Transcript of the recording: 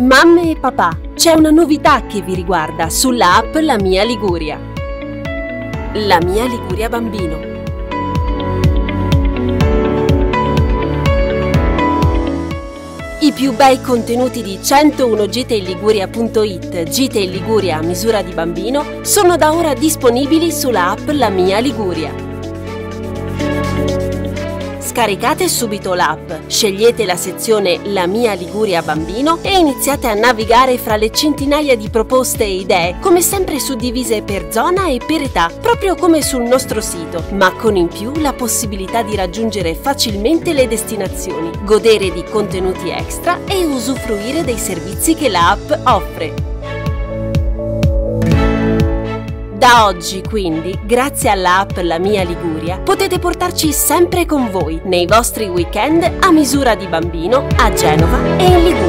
Mamme e papà, c'è una novità che vi riguarda sulla app La mia Liguria. La mia Liguria Bambino. I più bei contenuti di 101giteilliguria.it, Gite in Liguria a misura di bambino, sono da ora disponibili sulla app La mia Liguria. Scaricate subito l'app, scegliete la sezione La mia Liguria Bambino e iniziate a navigare fra le centinaia di proposte e idee, come sempre suddivise per zona e per età, proprio come sul nostro sito, ma con in più la possibilità di raggiungere facilmente le destinazioni, godere di contenuti extra e usufruire dei servizi che l'app offre. Da oggi, quindi, grazie all'app La Mia Liguria, potete portarci sempre con voi nei vostri weekend a misura di bambino a Genova e in Liguria.